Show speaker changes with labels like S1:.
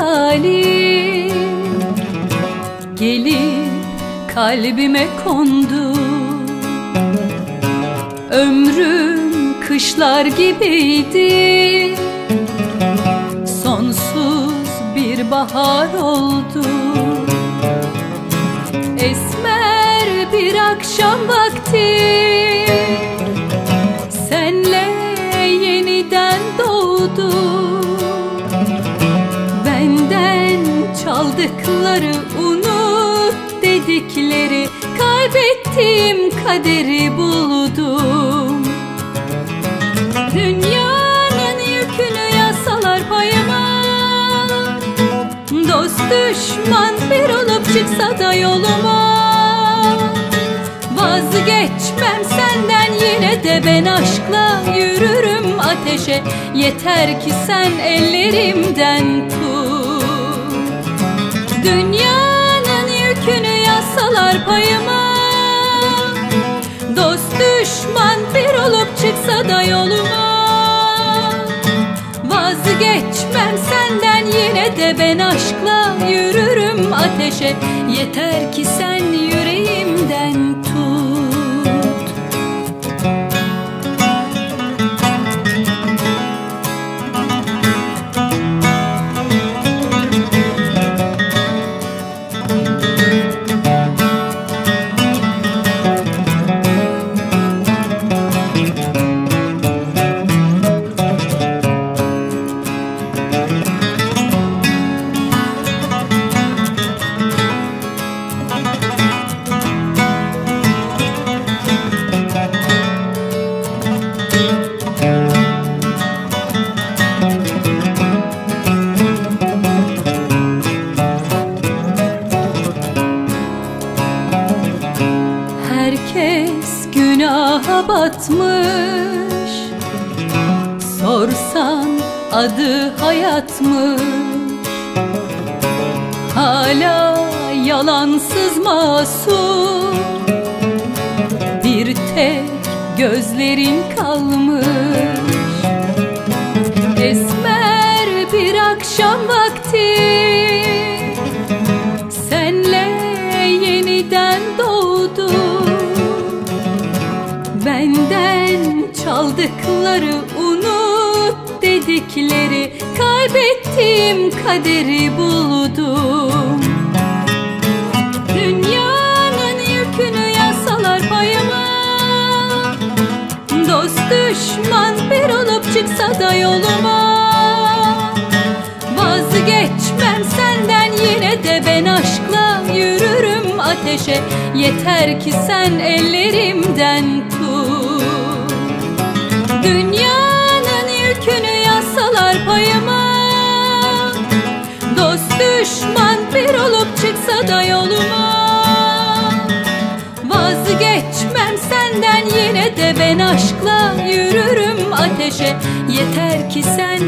S1: hayali. Gelip kalbime kondu. Ömrüm kışlar gibiydi. Sonsuz bir bahar oldu. Esmer bir akşam vakti. Çaldıkları unut dedikleri Kaybettiğim kaderi buldum. Dünyanın yükünü yasalar payıma. Dost düşman bir olup çıksa da yoluma. Vazgeçmem senden yine de ben aşkla yürürüm ateşe. Yeter ki sen ellerimden tut Dünyanın yükünü yasalar payıma. Dost düşman bir olup çıksa da yoluma. Vazgeçmem senden yine de ben aşkla yürürüm ateşe. Yeter ki sen batmış. Sorsan adı hayatmış. Hala yalansız masum. Bir tek gözlerin kalmış çaldıkları unut dedikleri Kaybettiğim kaderi buldum. Dünyanın yükünü yasalar payıma. Dost düşman bir olup çıksa da yoluma. Vazgeçmem senden yine de ben aşkla yürürüm ateşe. Yeter ki sen ellerimden olup çıksa da yoluma. Vazgeçmem senden yine de ben aşkla yürürüm ateşe. Yeter ki sen